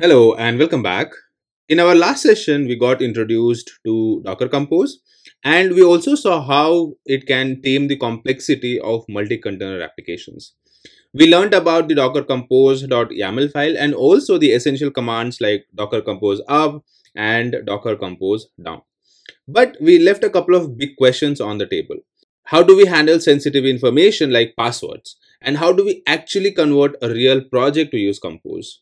Hello and welcome back. In our last session, we got introduced to Docker Compose and we also saw how it can tame the complexity of multi-container applications. We learned about the docker compose.yaml file and also the essential commands like docker compose up and docker compose down. But we left a couple of big questions on the table. How do we handle sensitive information like passwords? And how do we actually convert a real project to use Compose?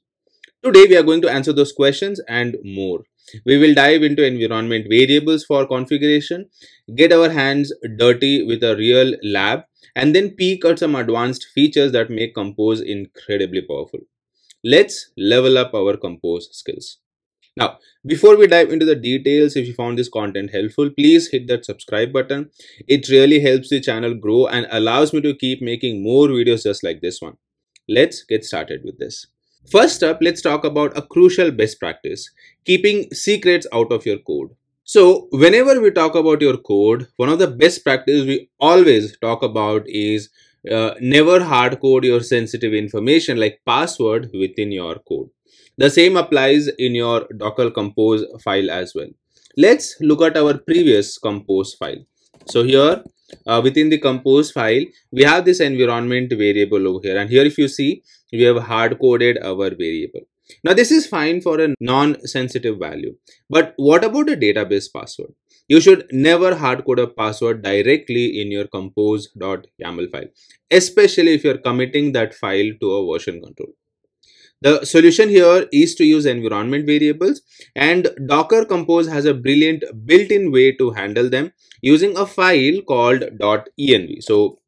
Today we are going to answer those questions and more. We will dive into environment variables for configuration, get our hands dirty with a real lab, and then peek at some advanced features that make Compose incredibly powerful. Let's level up our Compose skills. Now, before we dive into the details, if you found this content helpful, please hit that subscribe button. It really helps the channel grow and allows me to keep making more videos just like this one. Let's get started with this. First up, let's talk about a crucial best practice, keeping secrets out of your code. So whenever we talk about your code, one of the best practices we always talk about is uh, never hard code your sensitive information like password within your code. The same applies in your Docker Compose file as well. Let's look at our previous Compose file. So here uh, within the compose file we have this environment variable over here and here if you see we have hard coded our variable. Now this is fine for a non-sensitive value. But what about a database password? You should never hard code a password directly in your compose.yaml file especially if you're committing that file to a version control. The solution here is to use environment variables and Docker Compose has a brilliant built-in way to handle them using a file called .env. So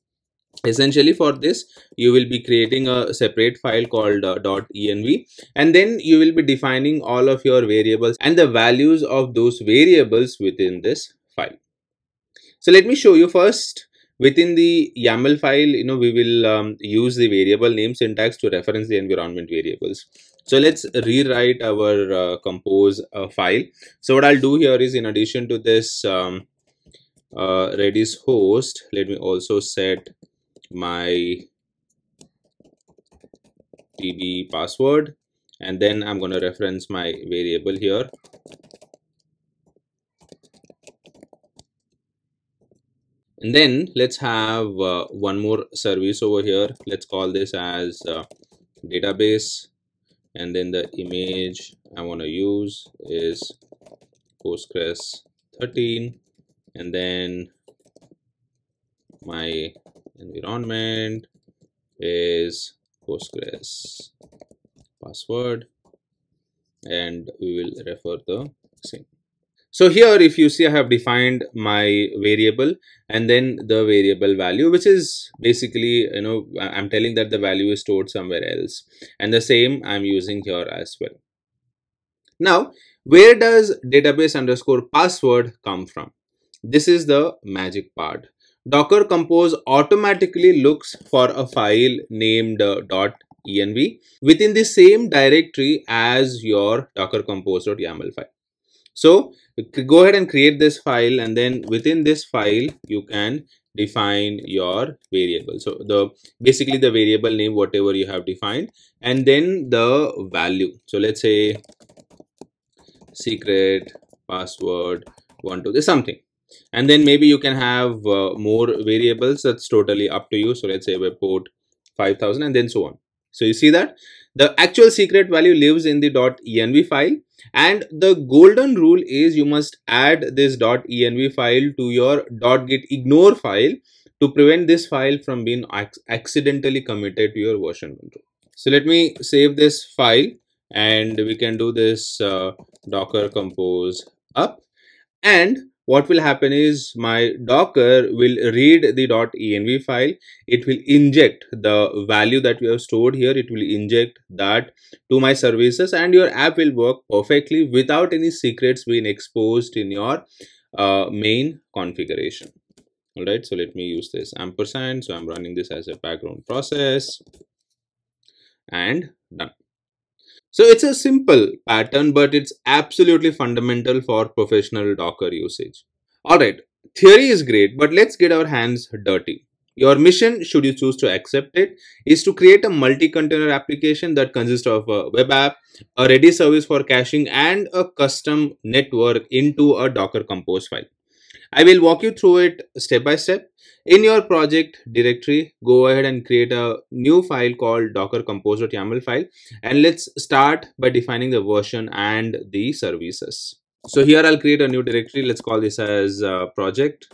essentially for this you will be creating a separate file called uh, .env and then you will be defining all of your variables and the values of those variables within this file. So let me show you first Within the YAML file, you know, we will um, use the variable name syntax to reference the environment variables. So let's rewrite our uh, compose uh, file. So what I'll do here is in addition to this um, uh, Redis host, let me also set my db password and then I'm going to reference my variable here. And then let's have uh, one more service over here. Let's call this as uh, database. And then the image I want to use is Postgres 13 and then my environment is Postgres password and we will refer the same so here, if you see, I have defined my variable and then the variable value, which is basically, you know, I'm telling that the value is stored somewhere else. And the same I'm using here as well. Now, where does database underscore password come from? This is the magic part. Docker Compose automatically looks for a file named uh, .env within the same directory as your docker compose.yaml file. So go ahead and create this file and then within this file you can define your variable. So the basically the variable name whatever you have defined and then the value. So let's say secret password one to this something and then maybe you can have uh, more variables that's totally up to you. So let's say web port 5000 and then so on. So you see that? The actual secret value lives in the .env file. And the golden rule is you must add this .env file to your .git ignore file to prevent this file from being accidentally committed to your version control. So let me save this file and we can do this uh, docker compose up. And what will happen is my docker will read the .env file. It will inject the value that we have stored here. It will inject that to my services and your app will work perfectly without any secrets being exposed in your uh, main configuration. All right so let me use this ampersand. So i'm running this as a background process. And done so it's a simple pattern, but it's absolutely fundamental for professional Docker usage. Alright, theory is great, but let's get our hands dirty. Your mission, should you choose to accept it, is to create a multi-container application that consists of a web app, a Redis service for caching, and a custom network into a Docker Compose file. I will walk you through it step by step. In your project directory, go ahead and create a new file called docker compose.yaml file and let's start by defining the version and the services. So here I'll create a new directory. Let's call this as uh, project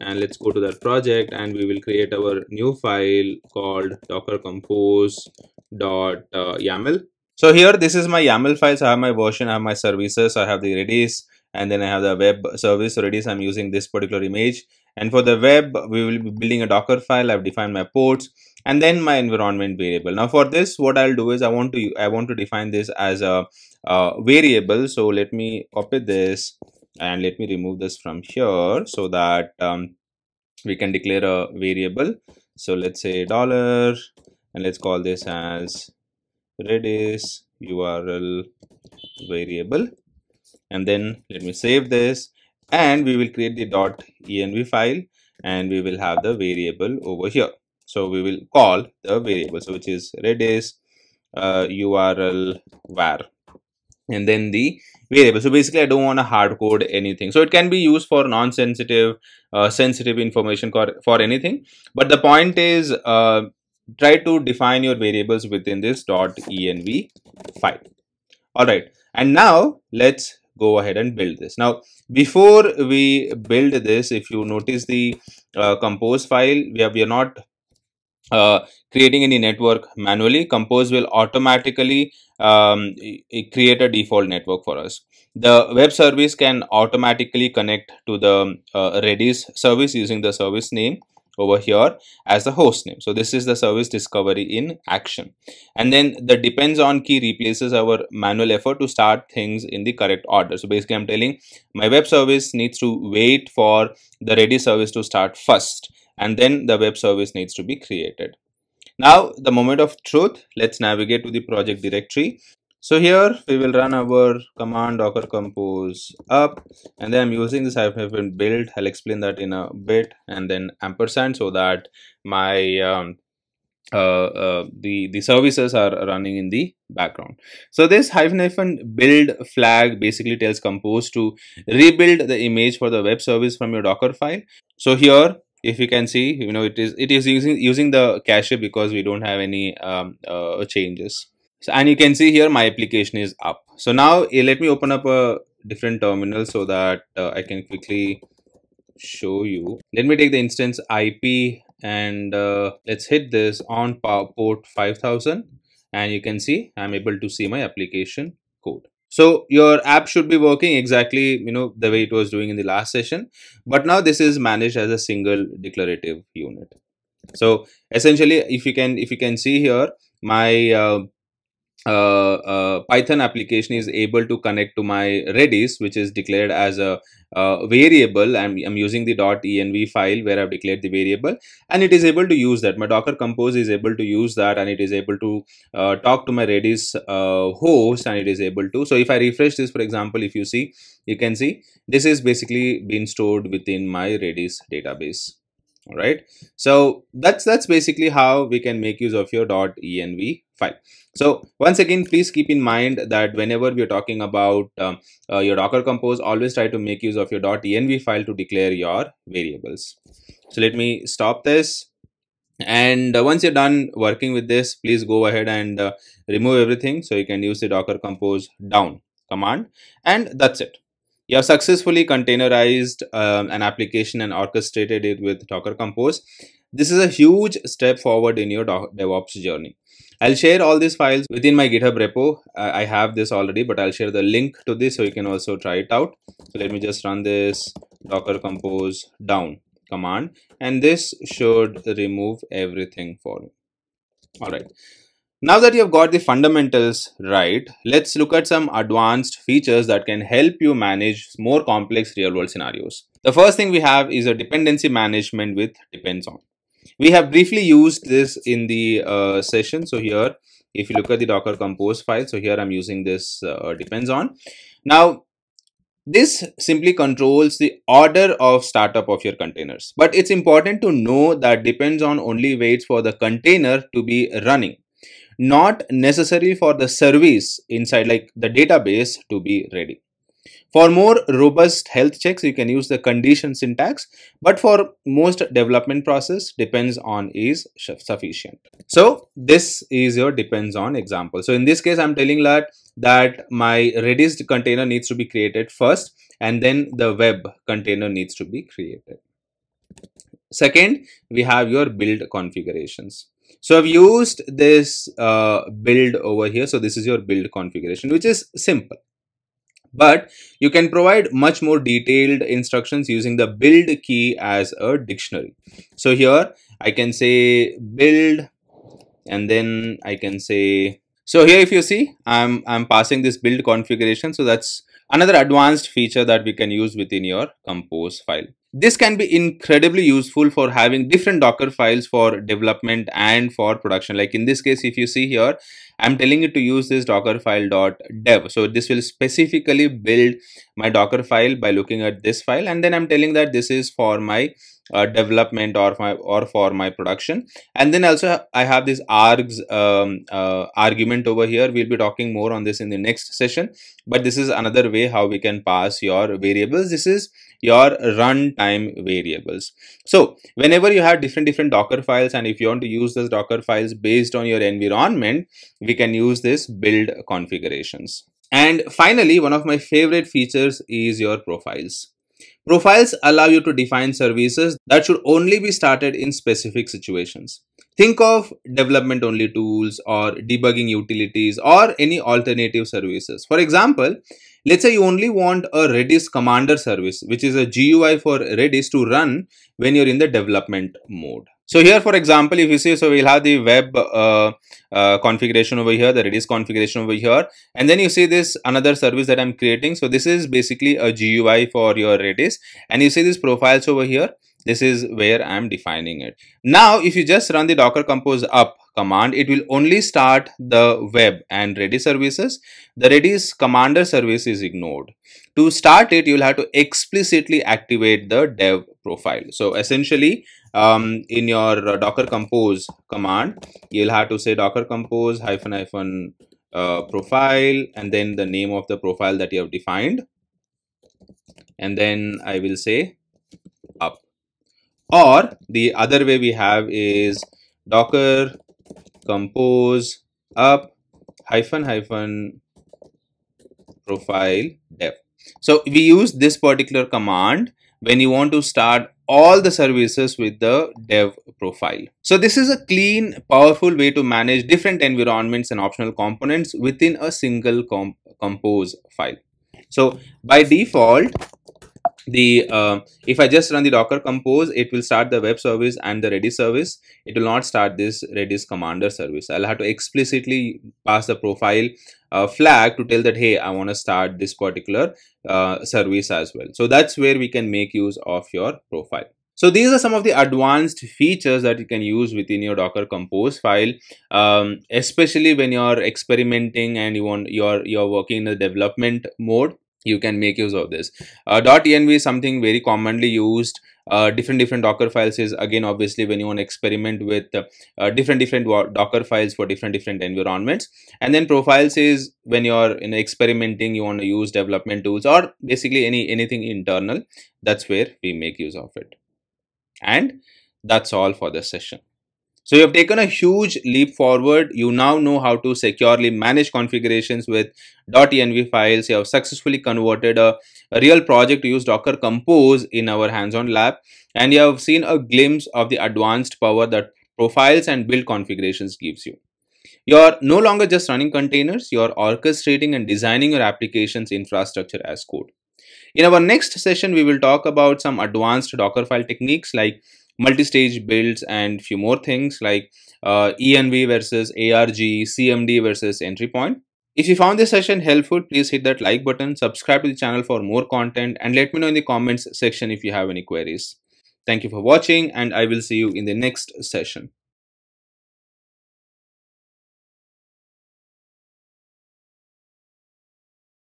and let's go to that project and we will create our new file called docker compose dot uh, yaml so here this is my yaml files i have my version i have my services i have the redis and then i have the web service. Already. so redis i'm using this particular image. And for the web we will be building a docker file. I've defined my ports and then my environment variable. Now for this what i'll do is i want to i want to define this as a, a variable. So let me copy this and let me remove this from here so that um, we can declare a variable. So let's say dollar and let's call this as redis url variable and then let me save this. And we will create the dot env file and we will have the variable over here. So we will call the variable so which is redis uh, url var. And then the variable. So basically i don't want to hard code anything. So it can be used for non-sensitive uh, sensitive information for anything. But the point is uh, try to define your variables within this dot .env file. All right. And now let's go ahead and build this. Now before we build this if you notice the uh, compose file we are, we are not uh, creating any network manually. Compose will automatically um, create a default network for us. The web service can automatically connect to the uh, redis service using the service name over here as the host name so this is the service discovery in action and then the depends on key replaces our manual effort to start things in the correct order so basically i'm telling my web service needs to wait for the Redis service to start first and then the web service needs to be created. Now the moment of truth, let's navigate to the project directory. So here we will run our command docker compose up and then I'm using this hyphen build. I'll explain that in a bit and then ampersand so that my um, uh, uh, the the services are running in the background. So this hyphen hyphen build flag basically tells compose to rebuild the image for the web service from your docker file. So here if you can see you know it is it is using using the cache because we don't have any um, uh, changes so, and you can see here my application is up so now uh, let me open up a different terminal so that uh, I can quickly show you let me take the instance IP and uh, let's hit this on port 5000 and you can see I'm able to see my application code so your app should be working exactly, you know, the way it was doing in the last session. But now this is managed as a single declarative unit. So essentially, if you can, if you can see here, my uh, uh, uh, Python application is able to connect to my Redis, which is declared as a uh, variable. I'm, I'm using the .env file where I've declared the variable and it is able to use that. My Docker Compose is able to use that and it is able to uh, talk to my Redis uh, host and it is able to. So if I refresh this, for example, if you see, you can see this is basically been stored within my Redis database all right. So that's that's basically how we can make use of your dot env file. So once again please keep in mind that whenever we are talking about um, uh, your docker compose always try to make use of your env file to declare your variables. So let me stop this. And uh, once you're done working with this please go ahead and uh, remove everything so you can use the docker compose down command. And that's it you have successfully containerized um, an application and orchestrated it with Docker Compose. This is a huge step forward in your DevOps journey. I'll share all these files within my GitHub repo. I have this already, but I'll share the link to this so you can also try it out. So let me just run this Docker Compose down command and this should remove everything for me. All right. Now that you've got the fundamentals right, let's look at some advanced features that can help you manage more complex real world scenarios. The first thing we have is a dependency management with depends on. We have briefly used this in the uh, session. So here, if you look at the Docker Compose file, so here I'm using this uh, depends on. Now, This simply controls the order of startup of your containers. But it's important to know that depends on only waits for the container to be running, not necessary for the service inside like the database to be ready. For more robust health checks, you can use the condition syntax, but for most development process depends on is sufficient. So this is your depends on example. So in this case, I'm telling that that my Redis container needs to be created first and then the web container needs to be created. Second, we have your build configurations. So I've used this uh, build over here. So this is your build configuration, which is simple. But you can provide much more detailed instructions using the build key as a dictionary. So here i can say build and then i can say so here if you see i'm i'm passing this build configuration. So that's another advanced feature that we can use within your compose file. This can be incredibly useful for having different docker files for development and for production. Like in this case if you see here I'm telling it to use this docker file dot dev. So this will specifically build my docker file by looking at this file. And then I'm telling that this is for my uh, development or my or for my production and then also i have this args um, uh, argument over here we'll be talking more on this in the next session but this is another way how we can pass your variables this is your runtime variables. So whenever you have different different Docker files and if you want to use those Docker files based on your environment, we can use this build configurations. And finally, one of my favorite features is your profiles. Profiles allow you to define services that should only be started in specific situations. Think of development only tools or debugging utilities or any alternative services. For example, let's say you only want a Redis commander service, which is a GUI for Redis to run when you're in the development mode. So here, for example, if you see, so we'll have the web uh, uh, configuration over here, the Redis configuration over here, and then you see this another service that I'm creating. So this is basically a GUI for your Redis, and you see these profiles over here this is where I'm defining it. Now, if you just run the docker compose up command, it will only start the web and Redis services. The Redis commander service is ignored. To start it, you'll have to explicitly activate the dev profile. So essentially, um, in your docker compose command, you'll have to say docker compose hyphen hyphen uh, profile and then the name of the profile that you have defined. And then I will say or the other way we have is docker compose up hyphen hyphen profile dev so we use this particular command when you want to start all the services with the dev profile. So this is a clean, powerful way to manage different environments and optional components within a single comp compose file. So by default, the uh, if I just run the docker compose it will start the web service and the redis service. It will not start this redis commander service. I'll have to explicitly pass the profile uh, flag to tell that hey I want to start this particular uh, service as well. So that's where we can make use of your profile. So these are some of the advanced features that you can use within your Docker Compose file, um, especially when you're experimenting and you want you're you're working in the development mode you can make use of this. Uh, .env is something very commonly used. Uh, different different docker files is again obviously when you want to experiment with uh, different different docker files for different different environments. And then profiles is when you're in experimenting you want to use development tools or basically any anything internal. That's where we make use of it. And that's all for this session so you have taken a huge leap forward. You now know how to securely manage configurations with .env files. You have successfully converted a, a real project to use Docker Compose in our hands-on lab. And you have seen a glimpse of the advanced power that profiles and build configurations gives you. You're no longer just running containers, you're orchestrating and designing your application's infrastructure as code. In our next session, we will talk about some advanced Dockerfile techniques like multi-stage builds and few more things like uh, env versus arg cmd versus entry point. If you found this session helpful please hit that like button subscribe to the channel for more content and let me know in the comments section if you have any queries. Thank you for watching and i will see you in the next session